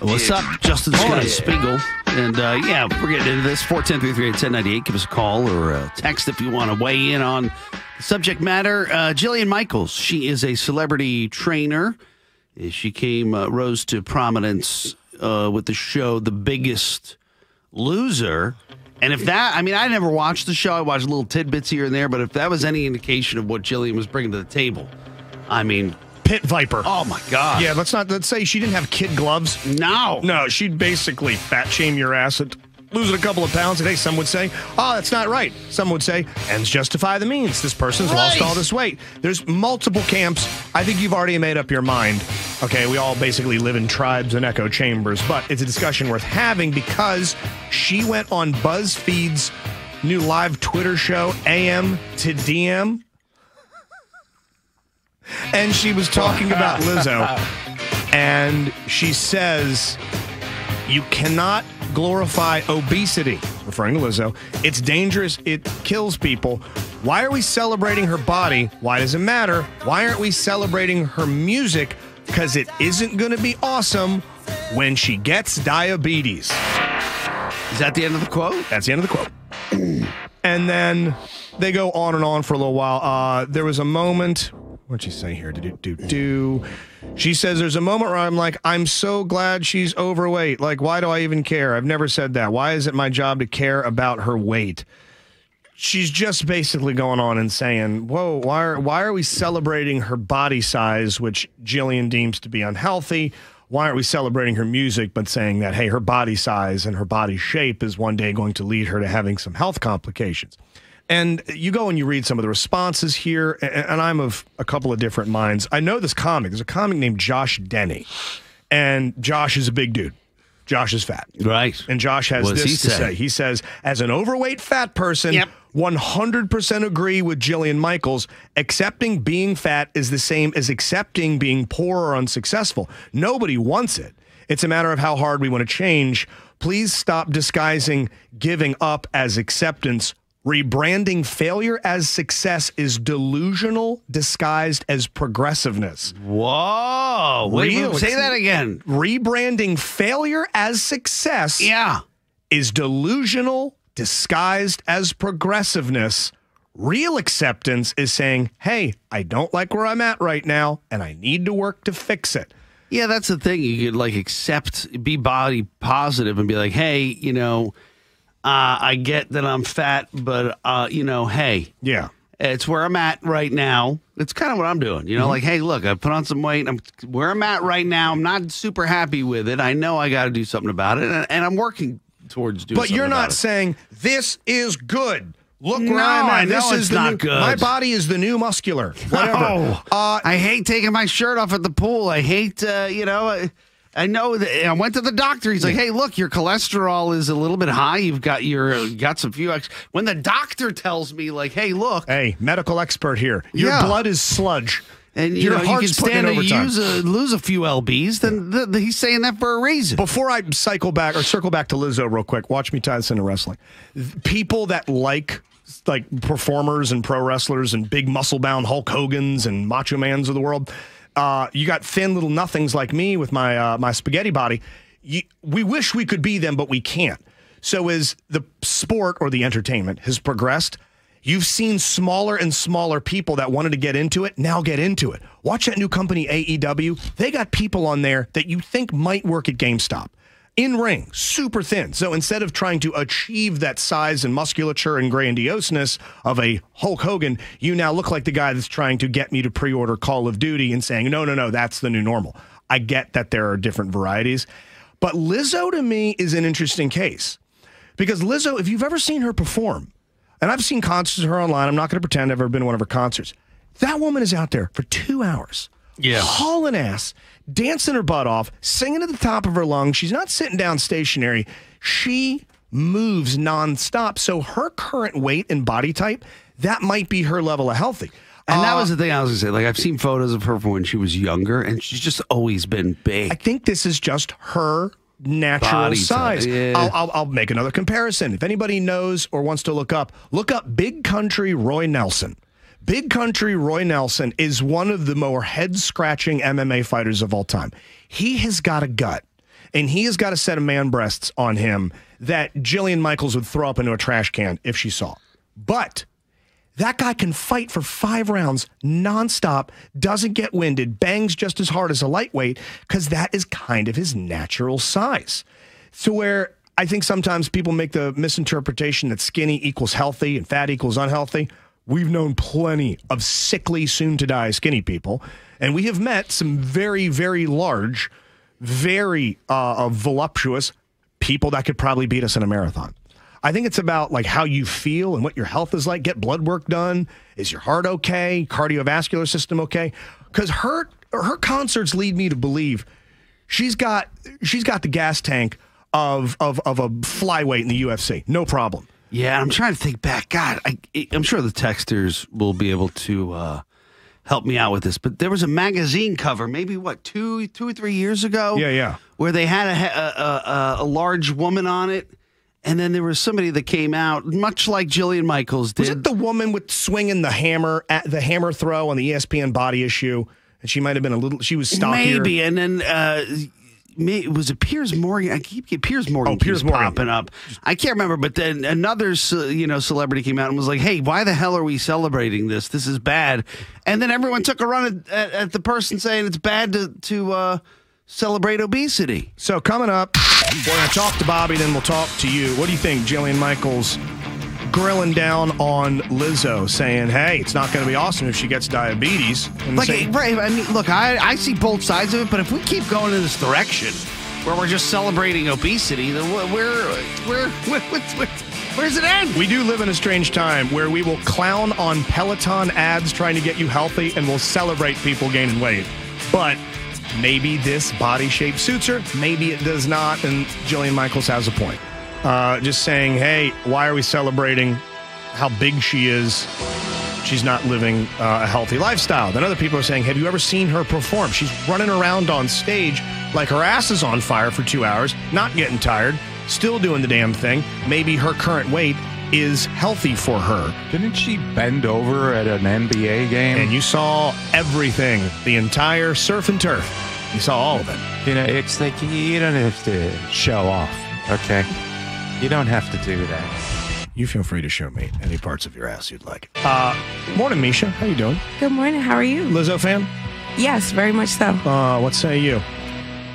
What's up, Justin Scott Spiegel? And uh, yeah, we're getting into this. 410 Give us a call or a text if you want to weigh in on the subject matter. Uh, Jillian Michaels, she is a celebrity trainer. She came, uh, rose to prominence uh, with the show The Biggest Loser. And if that, I mean, I never watched the show. I watched little tidbits here and there, but if that was any indication of what Jillian was bringing to the table, I mean, Pit Viper. oh my God. Yeah, let's not let's say she didn't have kid gloves. No. No, she'd basically fat shame your ass at losing a couple of pounds a day. Some would say, oh, that's not right. Some would say, ends justify the means. This person's lost all this weight. There's multiple camps. I think you've already made up your mind. Okay, we all basically live in tribes and echo chambers, but it's a discussion worth having because she went on BuzzFeed's new live Twitter show, AM to DM. And she was talking about Lizzo. And she says, you cannot glorify obesity, referring to Lizzo. It's dangerous. It kills people. Why are we celebrating her body? Why does it matter? Why aren't we celebrating her music? Because it isn't going to be awesome when she gets diabetes. Is that the end of the quote? That's the end of the quote. And then they go on and on for a little while. Uh, there was a moment. What'd she say here? Do, do, do. She says there's a moment where I'm like, I'm so glad she's overweight. Like, why do I even care? I've never said that. Why is it my job to care about her weight? She's just basically going on and saying, "Whoa, why are why are we celebrating her body size, which Jillian deems to be unhealthy? Why aren't we celebrating her music, but saying that hey, her body size and her body shape is one day going to lead her to having some health complications?" And you go and you read some of the responses here, and I'm of a couple of different minds. I know this comic. There's a comic named Josh Denny, and Josh is a big dude. Josh is fat. Right. And Josh has What this he to say? say. He says, as an overweight fat person, Yep. 100% agree with Jillian Michaels. Accepting being fat is the same as accepting being poor or unsuccessful. Nobody wants it. It's a matter of how hard we want to change. Please stop disguising giving up as acceptance. Rebranding failure as success is delusional disguised as progressiveness. Whoa. Real- say that again. Rebranding failure as success Yeah. is delusional disguised as progressiveness. Real acceptance is saying, hey, I don't like where I'm at right now, and I need to work to fix it. Yeah, that's the thing. You could like accept, be body positive, and be like, hey, you know, uh, I get that I'm fat, but uh, you know, hey, Yeah. it's where I'm at right now. It's kind of what I'm doing. You know, like, hey, look, I put on some weight. I'm where I'm at right now. I'm not super happy with it. I know I got to do something about it, and, and I'm working towards doing. But you're not saying, this is good. Look where No, I'm at. This is not new, good. My body is the new muscular. Whatever. Oh, Uh, I hate taking my shirt off at the pool. I hate, uh, you know, I, I know that I went to the doctor. He's like, "Hey, look, your cholesterol is a little bit high. You've got your uh, got some few ex." When the doctor tells me, like, "Hey, look," hey, medical expert here. Your Yeah. blood is sludge. and you your know you can heart's putting in stand to use a, lose a few lbs, then th- th- he's saying that for a reason. Before I cycle back or circle back to Lizzo real quick, watch me tie this into wrestling. People that like like performers and pro wrestlers and big muscle bound Hulk Hogan's and Macho Mans of the world, uh, you got thin little nothings like me with my uh, my spaghetti body. You, we wish we could be them, but we can't. So as the sport or the entertainment has progressed, You've seen smaller and smaller people that wanted to get into it now get into it. Watch that new company, AEW. They got people on there that you think might work at GameStop. In ring, super thin. So instead of trying to achieve that size and musculature and grandioseness of a Hulk Hogan, you now look like the guy that's trying to get me to pre order Call of Duty and saying, no, no, no, that's the new normal. I get that there are different varieties. But Lizzo to me is an interesting case because Lizzo, if you've ever seen her perform, and I've seen concerts of her online. I'm not going to pretend I've ever been to one of her concerts. That woman is out there for two hours. Yeah. Hauling ass, dancing her butt off, singing at the top of her lungs. She's not sitting down stationary. She moves nonstop. So her current weight and body type, that might be her level of healthy. and that Uh, was the thing I was gonna say. Like I've seen photos of her from when she was younger, and she's just always been big. I think this is just her natural Body type, size. yeah. I'll, I'll, I'll make another comparison. If anybody knows or wants to look up, look up Big Country Roy Nelson. Big Country Roy Nelson is one of the more head scratching MMA fighters of all time. He has got a gut and he has got a set of man breasts on him that Jillian Michaels would throw up into a trash can if she saw. But that guy can fight for five rounds nonstop, doesn't get winded, bangs just as hard as a lightweight because that is kind of his natural size. So, where I think sometimes people make the misinterpretation that skinny equals healthy and fat equals unhealthy. We've known plenty of sickly, soon to die skinny people, and we have met some very, very large, very uh, voluptuous people that could probably beat us in a marathon. I think it's about like how you feel and what your health is like. Get blood work done. Is your heart okay? Cardiovascular system okay? Because her her concerts lead me to believe she's got she's got the gas tank of of of a flyweight in the UFC. No problem. Yeah, I'm trying to think back. God, I, I'm sure the texters will be able to uh, help me out with this. But there was a magazine cover, maybe what two, two or three years ago. Yeah, yeah. Where they had a, a, a, a large woman on it, and then there was somebody that came out, much like Jillian Michaels did. Was it the woman with swinging the hammer at the hammer throw on the ESPN body issue? And she might have been a little. She was stockier. Maybe, and then. Uh, May, was a Piers Morgan? I keep getting Piers Morgan. Oh, Piers Morgan popping up. I can't remember, but then another you know celebrity came out and was like, "Hey, why the hell are we celebrating this? This is bad." And then everyone took a run at, at, at the person saying it's bad to to uh, celebrate obesity. So coming up, we're going to talk to Bobby, then we'll talk to you. What do you think, Jillian Michaels? Grilling down on Lizzo, saying, "Hey, it's not going to be awesome if she gets diabetes." And Like, saying- right? I mean, look, I I see both sides of it, but if we keep going in this direction where we're just celebrating obesity, then wh- where where where, where, where where's it end? We do live in a strange time where we will clown on Peloton ads trying to get you healthy and we'll celebrate people gaining weight. But maybe this body shape suits her, maybe it does not. And Jillian Michaels has a point. Uh, just saying, hey, why are we celebrating how big she is? She's not living uh, a healthy lifestyle. Then other people are saying, have you ever seen her perform? She's running around on stage like her ass is on fire for two hours, not getting tired, still doing the damn thing. Maybe her current weight is healthy for her. Didn't she bend over at an NBA game? And you saw everything, the entire surf and turf. You saw all of it. you know, it's like you don't have to show off, okay? You don't have to do that. You feel free to show me any parts of your ass you'd like. Uh, morning, Misha. How you doing? Good morning. How are you? Lizzo fan? Yes, very much so. Uh, what say you?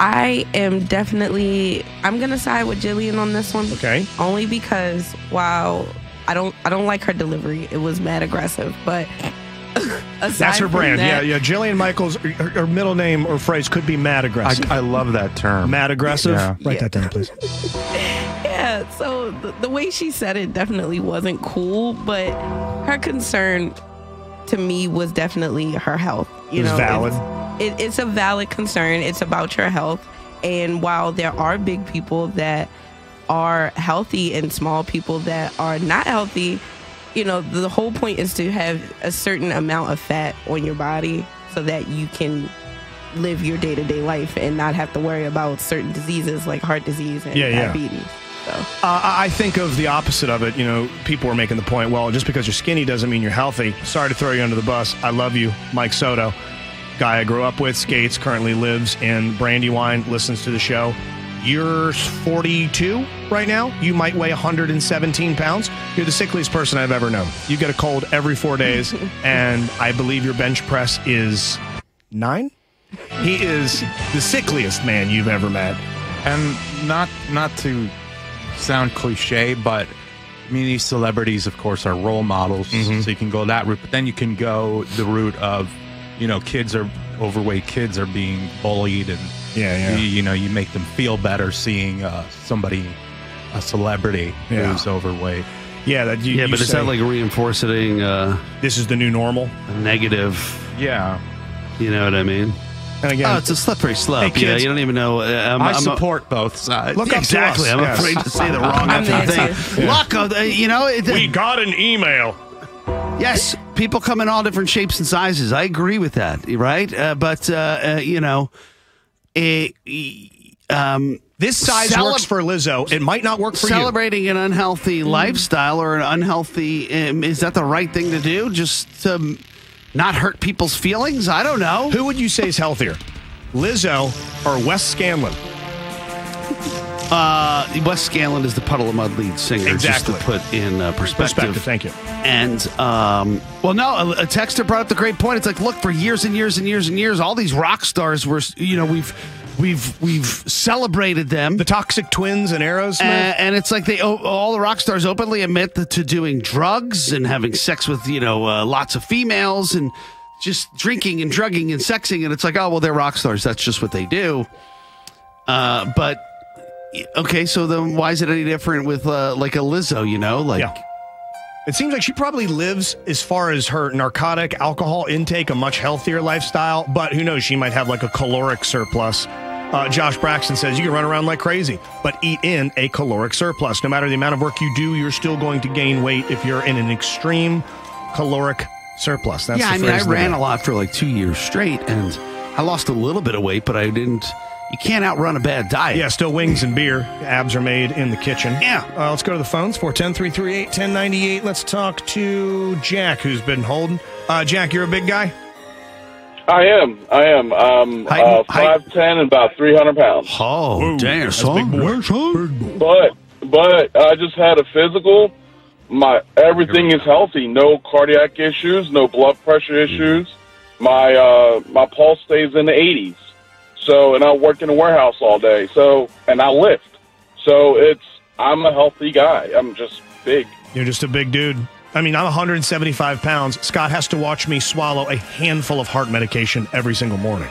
I am definitely. I'm gonna side with Jillian on this one. Okay. Only because while I don't, I don't like her delivery. It was mad aggressive, but That's aside her from brand. that- yeah, yeah. Jillian Michaels, her, her middle name or phrase could be mad I, aggressive. I love that term. mad aggressive? Yeah. Write Yeah. that down, please. Yeah, so the, the way she said it definitely wasn't cool, but her concern to me was definitely her health. You It was know, valid. It's, it, it's a valid concern. It's about your health, and while there are big people that are healthy and small people that are not healthy, you know, the whole point is to have a certain amount of fat on your body so that you can live your day to day life and not have to worry about certain diseases like heart disease and Yeah, yeah. Diabetes. So. Uh, I I think of the opposite of it. You know, people are making the point, well, just because you're skinny doesn't mean you're healthy. Sorry to throw you under the bus. I love you, Mike Soto, guy I grew up with, skates, currently lives in Brandywine, listens to the show. You're 42 right now. You might weigh 117 pounds. You're the sickliest person I've ever known. You get a cold every four days, and I believe your bench press is nine. He is the sickliest man you've ever met. and not not to sound cliche, but I mean these celebrities, of course, are role models, Mm-hmm. so you can go that route. But then you can go the route of, you know, kids are overweight. Kids are being bullied, and Yeah, yeah. You, you know, you make them feel better seeing uh, somebody, a celebrity Yeah. who's overweight. Yeah, that you, Yeah, you but is say, that like reinforcing uh, this is the new normal? a negative? Yeah, You know what I mean? And again, Oh, it's a slippery slope. Hey, yeah, you don't even know. Uh, I'm, I I'm a- support both sides. Look exactly. I'm yes. afraid to say the wrong thing. too. Luck, of the- you know. It, we got an email. Yes, people come in all different shapes and sizes. I agree with that, right? Uh, but uh, uh, you know, eh, um, This size Celeb- works for Lizzo. It might not work for you. celebrating an unhealthy lifestyle or an unhealthy um, is that the right thing to do? Just to not hurt people's feelings? I don't know. Who would you say is healthier, Lizzo or Wes Scantlin? Uh, Wes Scantlin is the Puddle of Mudd lead singer. Exactly. Just to put in uh, perspective. Perspective. Thank you. And um, well, no, a, a texter brought up the great point. It's like, look, for years and years and years and years, all these rock stars were, you know, we've we've we've celebrated them. The Toxic Twins and Aerosmith. Uh, and it's like they all the rock stars openly admit that to doing drugs and having sex with you know uh, lots of females and just drinking and drugging and sexing and it's like oh well they're rock stars that's just what they do uh, but okay so then why is it any different with uh, like a Lizzo you know like Yeah. It seems like she probably lives, as far as her narcotic alcohol intake, a much healthier lifestyle. But who knows? She might have like a caloric surplus. Uh, Josh Braxton says you can run around like crazy, but eat in a caloric surplus. No matter the amount of work you do, you're still going to gain weight if you're in an extreme caloric surplus. That's yeah the I mean I phrase of the ran a lot for like two years straight and I lost a little bit of weight but I didn't you can't outrun a bad diet Yeah, still wings and beer. Abs are made in the kitchen. Yeah. Uh, let's go to the phones 410 338 1098. Let's talk to Jack, who's been holding. Uh, Jack, you're a big guy? I am. I am. Um, Height- uh, height- 5'10 and about 300 pounds. oh damn that's son. big boy. Yeah, son. But, but I just had a physical. My everything is healthy. No cardiac issues. No blood pressure issues. My uh, my pulse stays in the 80s. So, and I work in a warehouse all day. So, and I lift. So it's I'm a healthy guy. I'm just big. You're just a big dude. I mean, I'm 175 pounds. Scott has to watch me swallow a handful of heart medication every single morning.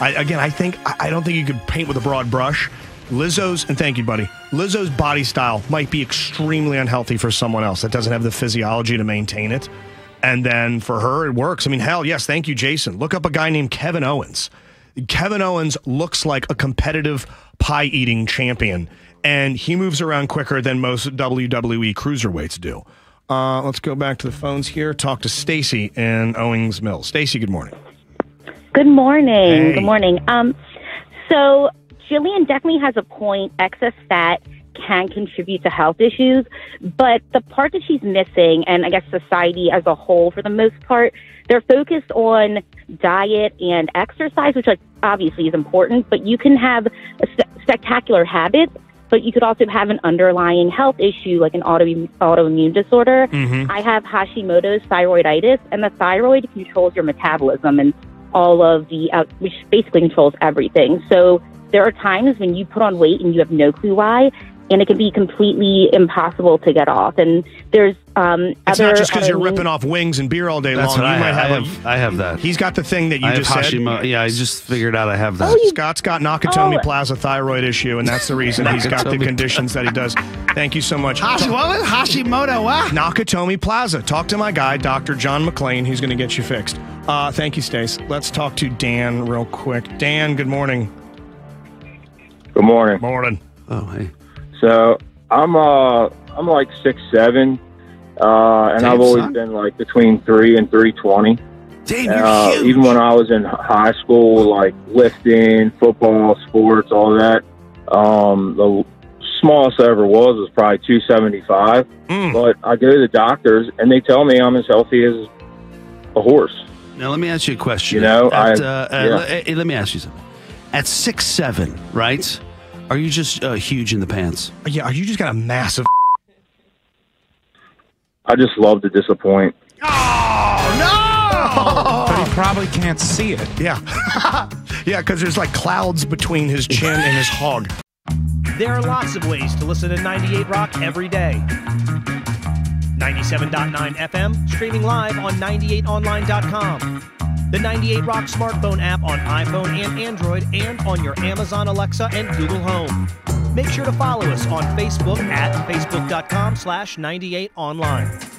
I, again, I think I I don't think you could paint with a broad brush. Lizzo's, and thank you, buddy. Lizzo's body style might be extremely unhealthy for someone else that doesn't have the physiology to maintain it. And then for her, it works. I mean, hell, yes, thank you, Jason. Look up a guy named Kevin Owens. Kevin Owens looks like a competitive pie eating champion, and he moves around quicker than most WWE cruiserweights do. Uh, let's go back to the phones here. Talk to Stacy in Owings Mills. Stacy, good morning. Good morning. Hey. Good morning. Um, so Jillian definitely has a point. Excess fat can contribute to health issues, but the part that she's missing, and I guess society as a whole, for the most part, they're focused on diet and exercise, which like obviously is important. But you can have a spectacular habits, but you could also have an underlying health issue like an auto autoimmune disorder. I have Hashimoto's thyroiditis, and the thyroid controls your metabolism and all of the, uh, which basically controls everything. So there are times when you put on weight and you have no clue why, and it can be completely impossible to get off. And there's um, It's other not just because you're autoimmune- ripping off wings and beer all day That's long. what I you might have. I have, have, a, I have that. He's got the thing that you I have just said. Hashimoto. Yeah, I just figured out I have that. Oh, you- Scott's got Nakatomi Oh. Plaza thyroid issue, and that's the reason he's got the conditions that he does. Thank you so much. Hashi, what was Hashimoto? What? Nakatomi Plaza. Talk to my guy, Dr. John McClane. He's going to get you fixed. Uh, thank you, Stace. Let's talk to Dan real quick. Dan, good morning. Good morning. Morning. Oh, hey. So I'm uh I'm like six seven, uh, and Damn, I've always son. been like between three and three twenty. Damn, you're Uh, huge. even when I was in high school, like lifting, football, sports, all that. Um, the smallest I ever was was probably two seventy five. Mm. But I go to the doctors and they tell me I'm as healthy as a horse. Now let me ask you a question. You know, At, I- uh, yeah. le- eh, let me ask you something. At six seven, right? Are you just uh, huge in the pants? Yeah, are you just got a massive. I just love to disappoint. Oh no! But he probably can't see it. Yeah. yeah, because there's like clouds between his chin and his hog. There are lots of ways to listen to 98 Rock every day. 97.9 FM, streaming live on 98online.com. The 98 Rock smartphone app on iPhone and Android and on your Amazon Alexa and Google Home. Make sure to follow us on Facebook at facebook.com slash 98online.